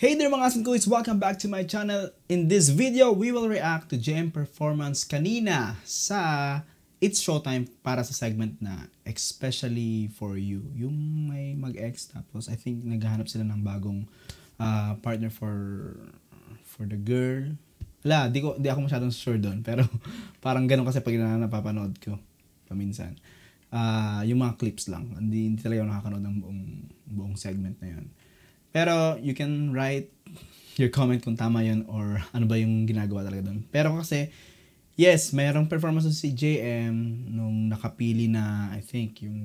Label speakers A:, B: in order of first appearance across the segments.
A: Hey there mga Asin Welcome back to my channel. In this video, we will react to JM performance kanina sa It's Showtime para sa segment na Especially For You. Yung may mag-ex tapos I think naghahanap sila ng bagong uh, partner for for the girl. Wala, di, ko, di ako masyadong sure doon. Pero parang ganun kasi pag napapanood ko paminsan. Uh, yung mga clips lang. Hindi, hindi talaga ako nakakanood ng buong, buong segment na yun. Pero you can write your comment kung tama yun or ano ba yung ginagawa talaga doon. Pero kasi, yes, mayroong performance si JM nung nakapili na, I think, yung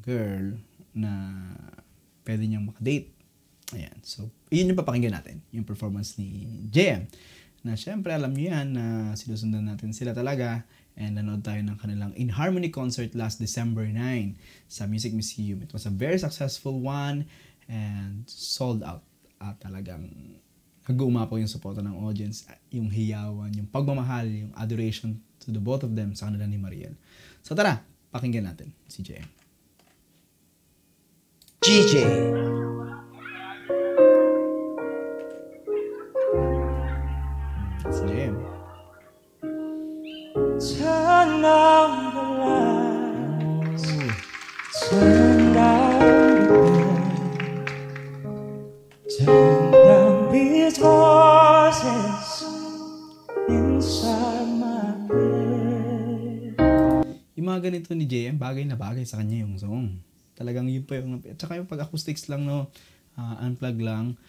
A: girl na pwede niyang makadate. Ayan. So, yun yung papakinggan natin. Yung performance ni JM. Na syempre, alam niyo yan na sinusundan natin sila talaga. And nanood tayo ng kanilang In Harmony concert last December 9 sa Music Museum. It was a very successful one and sold out. At talagang nag-uumapaw yung suporta ng audience, yung hiyawan, yung pagmamahal, yung adoration to the both of them sa kanila ni Mariel. So tara, pakinggan natin si JM.
B: GJ.
A: Si JM.
B: Head.
A: Yung mga ganito ni JM, bagay na bagay sa kanya yung song. Talagang yun pa yung, at saka yung pag acoustics lang, no, uh, unplug lang,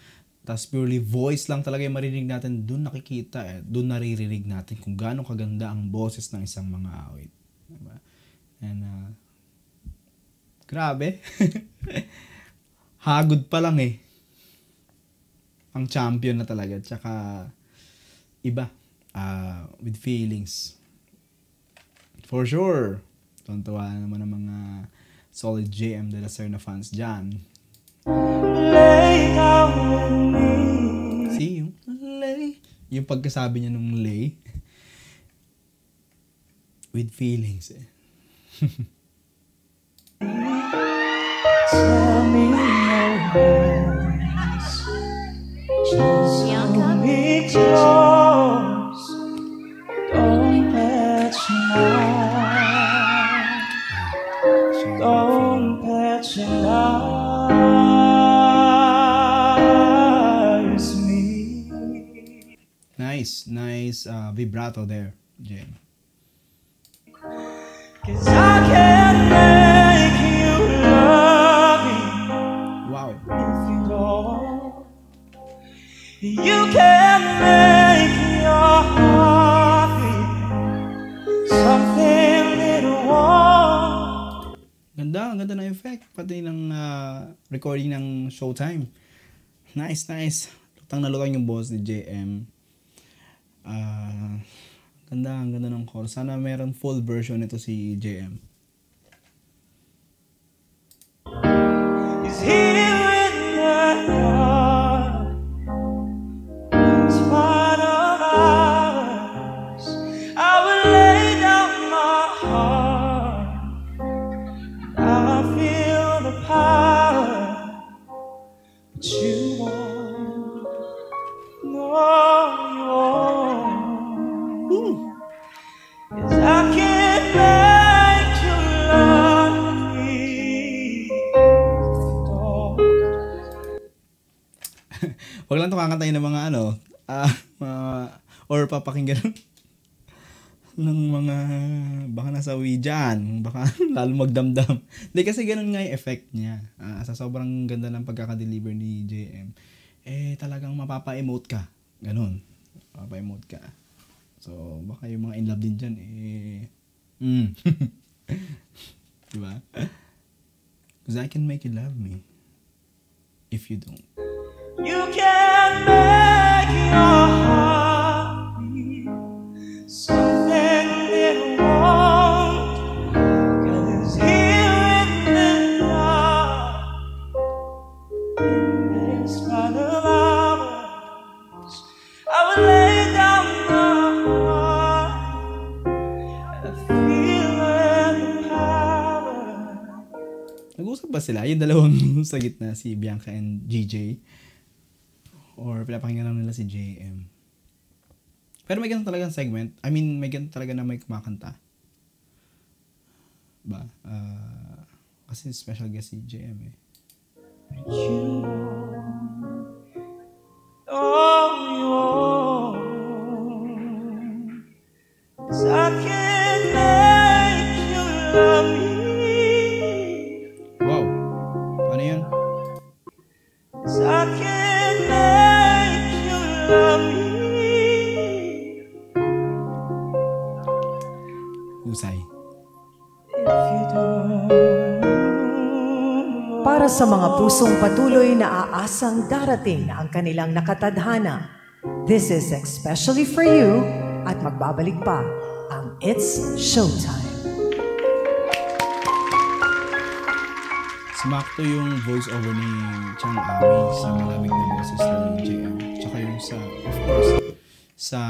A: tapos purely voice lang talaga yung marinig natin, dun nakikita, eh, dun naririnig natin kung gaano kaganda ang boses ng isang mga awit. Diba? And, uh, grabe. Hagod pa lang eh. Ang champion na talaga. Tsaka, iba. Uh, with feelings. For sure. Tuntua naman ng mga solid JM de la Serna fans dyan.
B: Lay down with me.
A: See, yung lay. Yung pagkasabi niya nung lay. With feelings eh.
B: patronize me.
A: Nice, nice uh, vibrato there, JM.
B: Cause I can't make you love me.
A: Wow.
B: If you don't, you can
A: Ang ganda ng effect. Pati ng uh, recording ng Showtime. Nice, nice. Lutang na lutang yung boss ni JM. Ah, ganda, ang ganda ng chorus. Sana meron full version nito si JM. Ito kakantayin ng mga ano, ah, mga, or papakinggan ng mga, baka nasa dyan, baka lalo magdamdam. Hindi kasi ganun nga yung effect niya. Ah, sa sobrang ganda ng pagkakadeliver ni JM, eh talagang mapapa-emote ka. Ganun. Mapapa-emote ka. So, baka yung mga in love din dyan, eh, mm. diba? Because I can make you love me if you don't.
B: You can
A: Nag-usap ba sila? Yung dalawang sa gitna, si Bianca and GJ. Or pinapakinggan lang nila si JM. Pero may ganun talagang segment. I mean, may ganun talaga na may kumakanta. Ba? Ah, kasi special guest si JM eh.
B: You don't.
C: Para sa mga pusong patuloy na aasang darating ang kanilang nakatadhana, this is especially for you at magbabalik pa ang It's Showtime.
A: Sumakto yung voice over ni Chang Ami sa malamig na boses ni JM. Tsaka yung sa, of course, sa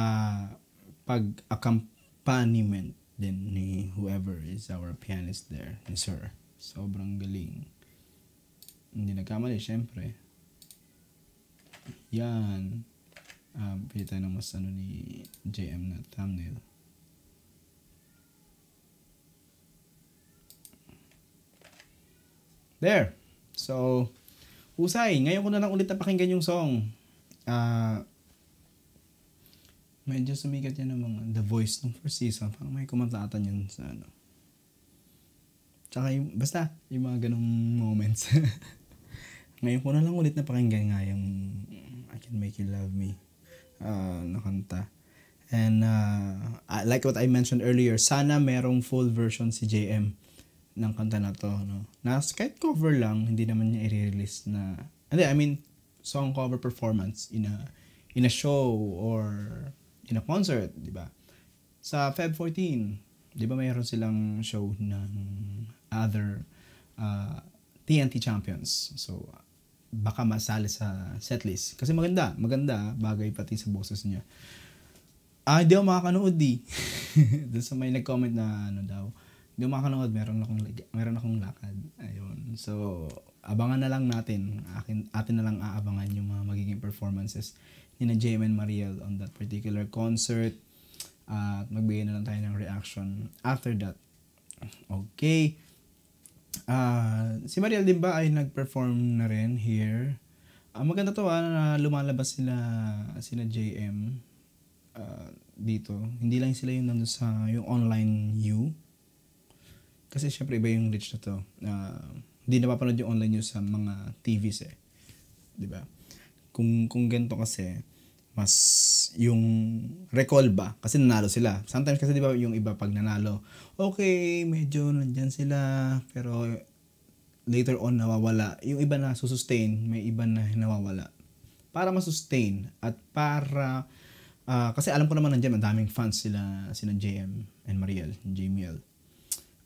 A: pag-accompaniment din ni whoever is our pianist there, ni Sir. Sobrang galing. Hindi nagkamali, syempre. Yan. Um, pili tayo ng mas ano ni JM na thumbnail. There. So, usay. Ngayon ko na lang ulit napakinggan yung song. Ah, medyo sumikat yan ng mga The Voice nung first season. Parang may kumantaatan yun sa ano. Tsaka yung, basta, yung mga ganong moments. Ngayon ko na lang ulit napakinggan nga yung I Can Make You Love Me ah, na kanta. And uh, like what I mentioned earlier, sana merong full version si JM ng kanta na to. No? Na kahit cover lang, hindi naman niya i-release na... Hindi, I mean, song cover performance in a in a show or in a concert, di ba? Sa Feb 14, di ba mayroon silang show ng other uh, TNT champions. So, baka masali sa setlist. Kasi maganda, maganda, bagay pati sa boses niya. Ah, hindi ako makakanood di. Doon sa may nag-comment na ano daw. Hindi ako makakanood, meron akong, meron akong lakad. Ayun. So, abangan na lang natin. Akin, atin na lang aabangan yung mga magiging performances ni na JM Mariel on that particular concert. At magbigay na lang tayo ng reaction after that. Okay. Ah, si Mariel din ba ay nag-perform na rin here? Ah, maganda to ah, na lumalabas sila sina JM ah, dito. Hindi lang sila yung nandun sa yung online U. Kasi syempre iba yung reach na to. Ah, hindi napapanood yung online news sa mga TVs eh. ba? Kung kung ganito kasi mas yung recall ba kasi nanalo sila. Sometimes kasi 'di ba yung iba pag nanalo, okay, medyo nandiyan sila pero later on nawawala. Yung iba na susustain, may iba na nawawala. Para masustain at para ah, kasi alam ko naman nandiyan madaming fans sila sina JM and Mariel, JML.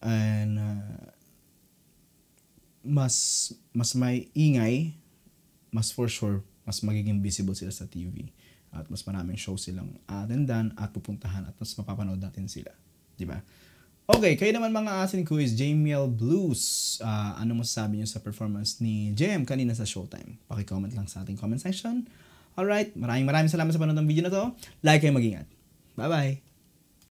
A: And ah, mas mas may ingay, mas for sure, mas magiging visible sila sa TV at mas maraming show silang attendan at pupuntahan at mas mapapanood natin sila. Di ba? Okay, kayo naman mga asin ko is Jamiel Blues. Ah, ano masasabi niyo sa performance ni JM kanina sa Showtime? Paki-comment lang sa ating comment section. Alright, maraming maraming salamat sa panonood ng video na to. Like kayo mag-ingat. Bye-bye!